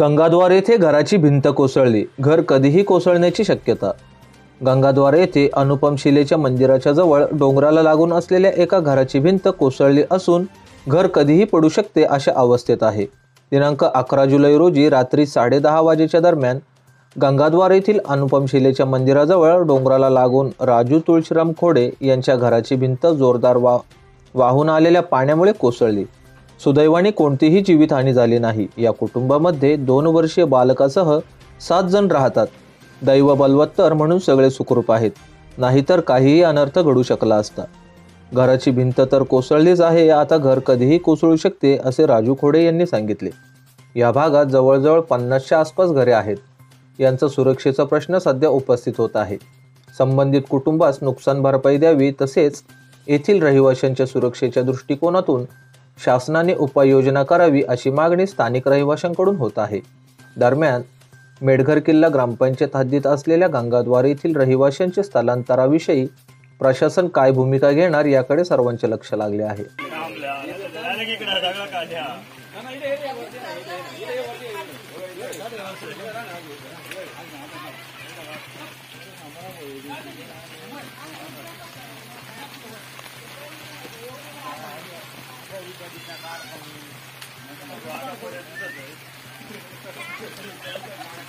गंगाद्वार येथे घराची भिंत कोसळली. घर कधीही कोसळण्याची शक्यता. गंगाद्वार येथे अनुपम शिलेच्या मंदिराच्या जवळ डोंगराला लागून असलेल्या एका घराची भिंत कोसळली असून घर कधीही पडू शकते अशा अवस्थेत आहे. दिनांक अकरा जुलै रोजी रात्री साडेदहा वाजेच्या दरम्यान गंगाद्वार येथील अनुपम शिलेच्या मंदिराजवळ डोंगराला लागून राजू तुळशीराम खोडे यांच्या घराची भिंत जोरदार वा वाहून आलेल्या पाण्यामुळे कोसळली. सुदैवाने कोणतीही जीवितहानी झाली नाही. या कुटुंबामध्ये दोन वर्षीय बालकासह सात जण राहतात. दैव बलवत्तर म्हणून सगळे सुखरूप आहेत. नाहीतर काहीही अनर्थ घडू शकला असता. घराची भिंत तर कोसळलीच आहे आता घर कधीही कोसळू शकते असे राजू खोडे यांनी सांगितले. या भागात जवळजवळ पन्नासच्या आसपास घरे आहेत. यांचा सुरक्षेचा प्रश्न सध्या उपस्थित होत आहे. संबंधित कुटुंबास नुकसान भरपाई द्यावी तसेच येथील रहिवाशांच्या सुरक्षेच्या दृष्टिकोनातून शासनाने उपाययोजना करावी अशी मागणी स्थानिक रहिवाशांकडून होत आहे. दरम्यान मेडघर किल्ला ग्रामपंचायत हद्दीत असलेल्या गंगाद्वार येथील रहिवाशांचे स्थलांतराविषयी प्रशासन काय भूमिका घेणार याकडे सर्वांचे लक्ष लागले आहे.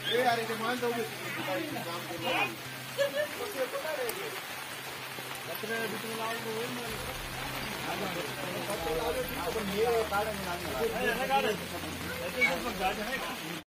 ये यार ये मान दो अपने बीच में लाओ तो वही मान ये कारण नाम है ऐसे सब गाड़ी है